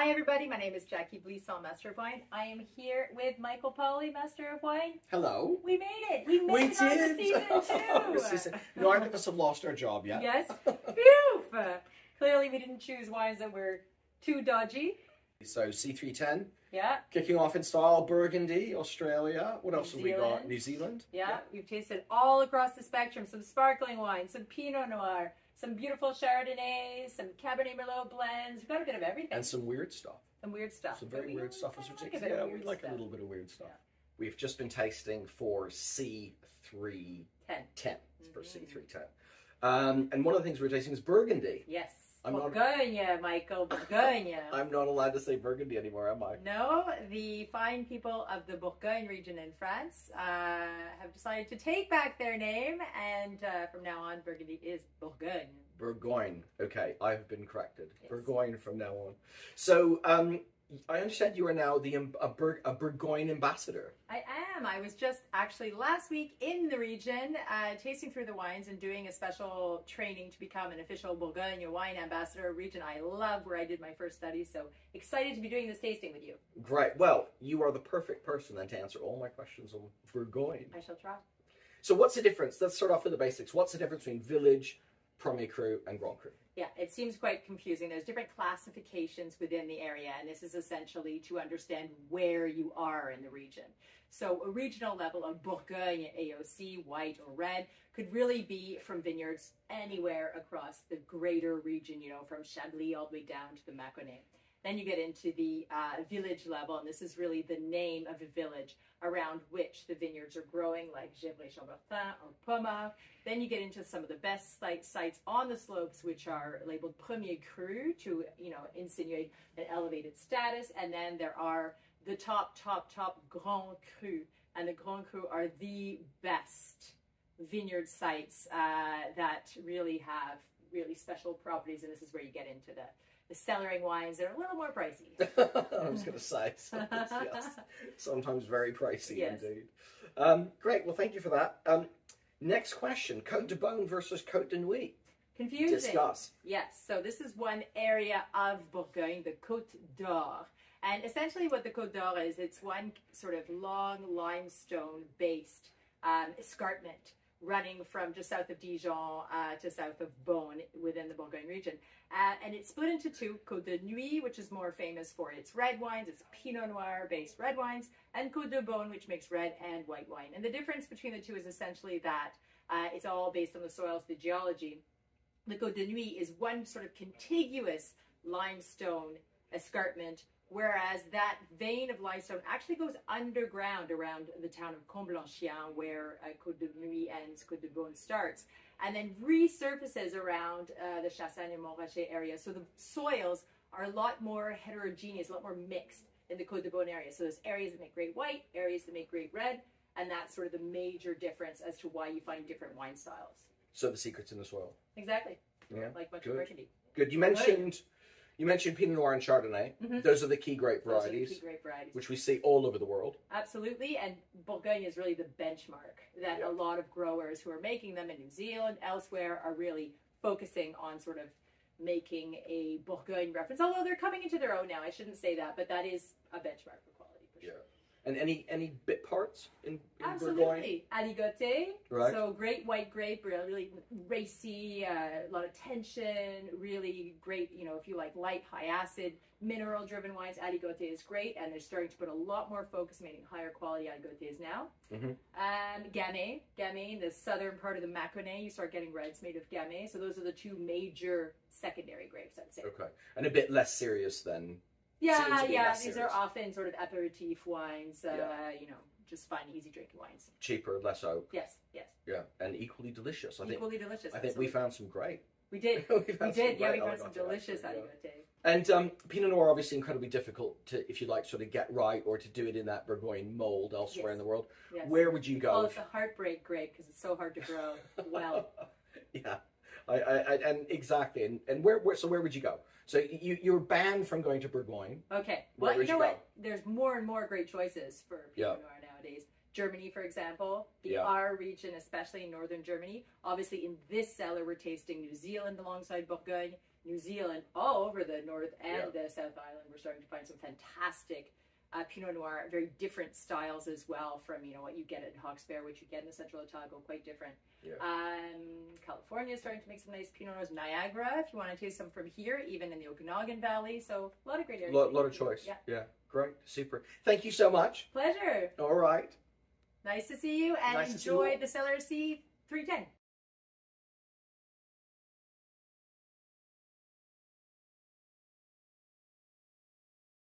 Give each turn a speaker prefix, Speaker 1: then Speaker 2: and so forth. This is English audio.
Speaker 1: Hi, everybody. My name is Jacky Blisson, Master of Wine. I am here with Michael Palij, Master of Wine.
Speaker 2: Hello.
Speaker 1: We made it. We made
Speaker 2: We
Speaker 1: it
Speaker 2: did.
Speaker 1: season oh, two.
Speaker 2: Season- Neither of us have lost our job yet.
Speaker 1: Yes. Phew. Clearly, we didn't choose wines that were too dodgy.
Speaker 2: So C310,
Speaker 1: Yeah.
Speaker 2: kicking off in style, Burgundy, Australia. What
Speaker 1: New
Speaker 2: else have we got? New Zealand.
Speaker 1: Yeah, we've tasted all across the spectrum some sparkling wine, some Pinot Noir, some beautiful Chardonnay, some Cabernet Merlot blends. We've got a bit of everything.
Speaker 2: And some weird stuff.
Speaker 1: some weird stuff.
Speaker 2: Some very
Speaker 1: we
Speaker 2: weird stuff.
Speaker 1: like a
Speaker 2: yeah, we like
Speaker 1: stuff.
Speaker 2: a little bit of weird stuff.
Speaker 1: Yeah.
Speaker 2: We've just been tasting for C310
Speaker 1: Ten.
Speaker 2: for
Speaker 1: Mhm.
Speaker 2: C310. Um, and one of the things we're tasting is Burgundy.
Speaker 1: Yes.
Speaker 2: I'm not-
Speaker 1: Michael. Bourgogne.
Speaker 2: I'm not allowed to say Burgundy anymore, am I?
Speaker 1: No, the fine people of the Bourgogne region in France uh, have decided to take back their name, and uh, from now on, Burgundy is Bourgogne.
Speaker 2: Burgoyne. Okay, I have been corrected.
Speaker 1: Yes.
Speaker 2: Burgoyne from now on. So, um, I understand you are now the am- a, Bur- a Burgoyne ambassador.
Speaker 1: I am. I was just actually last week in the region, uh, tasting through the wines and doing a special training to become an official Bourgogne wine ambassador. A region I love, where I did my first studies. So excited to be doing this tasting with you.
Speaker 2: Great. Well, you are the perfect person then to answer all my questions on Burgoyne.
Speaker 1: I shall try.
Speaker 2: So, what's the difference? Let's start off with the basics. What's the difference between village, premier cru, and grand cru?
Speaker 1: Yeah, it seems quite confusing. There's different classifications within the area, and this is essentially to understand where you are in the region. So, a regional level of Bourgogne AOC, white or red, could really be from vineyards anywhere across the greater region, you know, from Chablis all the way down to the Mâconnais. Then you get into the uh, village level, and this is really the name of a village around which the vineyards are growing, like Gevrey-Chambertin or Pommard. Then you get into some of the best site, sites on the slopes, which are labeled Premier Cru to, you know, insinuate an elevated status. And then there are the top, top, top Grand Cru. And the Grand Cru are the best vineyard sites uh, that really have really special properties. And this is where you get into the, the cellaring wines are a little more pricey.
Speaker 2: I was going to say, sometimes, yes. sometimes very pricey
Speaker 1: Yes.
Speaker 2: indeed. Um, great. Well, thank you for that. Um, next question Cote de Beaune versus Cote de Nuit.
Speaker 1: Confusing.
Speaker 2: Discuss.
Speaker 1: Yes, so this is one area of Bourgogne, the Côte d'Or. And essentially, what the Côte d'Or is, it's one sort of long limestone based um, escarpment running from just south of Dijon uh, to south of Beaune within the Bourgogne region. Uh, and it's split into two Côte de Nuit, which is more famous for its red wines, its Pinot Noir based red wines, and Côte de Beaune, which makes red and white wine. And the difference between the two is essentially that uh, it's all based on the soils, the geology the Côte de Nuit is one sort of contiguous limestone escarpment, whereas that vein of limestone actually goes underground around the town of Comblanchien, where uh, Côte de Nuit ends, Côte de Beaune starts, and then resurfaces around uh, the Chassagne and Montrachet area. So the soils are a lot more heterogeneous, a lot more mixed in the Côte de Beaune area. So there's areas that make great white, areas that make great red, and that's sort of the major difference as to why you find different wine styles.
Speaker 2: So the secret's in the soil.
Speaker 1: Exactly.
Speaker 2: Yeah,
Speaker 1: Like much
Speaker 2: good.
Speaker 1: of Burgundy.
Speaker 2: Good. You mentioned you mentioned Pinot Noir and Chardonnay.
Speaker 1: Mhm.
Speaker 2: Those are the key grape
Speaker 1: Those are the
Speaker 2: varieties,
Speaker 1: key grape varieties.
Speaker 2: which we see all over the world.
Speaker 1: Absolutely. And Bourgogne is really the benchmark that
Speaker 2: Yeah.
Speaker 1: a lot of growers who are making them in New Zealand, elsewhere, are really focusing on sort of making a Bourgogne reference. Although they're coming into their own now. I shouldn't say that, but that is a benchmark for quality for sure.
Speaker 2: And any any bit parts in, in
Speaker 1: Absolutely. Aligoté.
Speaker 2: Right.
Speaker 1: So great white grape, really racy, uh, a lot of tension, really great, you know, if you like light, high acid, mineral driven wines, Aligoté is great. And they're starting to put a lot more focus making higher quality Aligotés now.
Speaker 2: Mhm.
Speaker 1: Um, Gamay. Gamay the southern part of the Mâconnais, you start getting reds made of Gamay. So those are the two major secondary grapes, I'd say.
Speaker 2: Okay, and a bit less serious than
Speaker 1: Yeah,
Speaker 2: Seems to be
Speaker 1: yeah. These
Speaker 2: serious.
Speaker 1: are often sort of aperitif wines, uh,
Speaker 2: Yeah.
Speaker 1: you know, just fun, easy drinking wines.
Speaker 2: cheaper, less oak.
Speaker 1: Yes, yes.
Speaker 2: Yeah, and equally delicious. I think.
Speaker 1: Equally delicious.
Speaker 2: I think we found some great.
Speaker 1: We did.
Speaker 2: we
Speaker 1: We did. Yeah, we found some delicious
Speaker 2: actually, yeah. And um, Pinot Noir obviously incredibly difficult to, if you like, sort of get right or to do it in that Bourgogne mold elsewhere
Speaker 1: Yes.
Speaker 2: in the world.
Speaker 1: Yes.
Speaker 2: Where would you go?
Speaker 1: Oh, it's a heartbreak grape because it's so hard to grow well.
Speaker 2: I, I, I, and exactly. And, and where, where, so where would you go? So you, you're banned from going to Bourgogne.
Speaker 1: Okay.
Speaker 2: Where
Speaker 1: Well, you know
Speaker 2: you
Speaker 1: what? There's more and more great choices for Pinot
Speaker 2: Yeah.
Speaker 1: Noir nowadays. Germany, for example, the
Speaker 2: Yeah.
Speaker 1: Ahr region, especially in northern Germany. Obviously, in this cellar, we're tasting New Zealand alongside Bourgogne, New Zealand, all over the North and the South Island, we're starting to find some fantastic uh, Pinot Noir, very different styles as well from you know what you get in Hawke's Bay, which you get in the Central Otago, quite different.
Speaker 2: Yeah.
Speaker 1: Um, California is starting to make some nice Pinot Noirs. Niagara, if you want to taste some from here, even in the Okanagan Valley. So a lot of great areas.
Speaker 2: lot, lot of choice.
Speaker 1: Yeah.
Speaker 2: yeah, great, super. Thank you so much.
Speaker 1: Pleasure.
Speaker 2: All right.
Speaker 1: Nice to see you and
Speaker 2: Nice see you
Speaker 1: enjoy the Cellar C 310.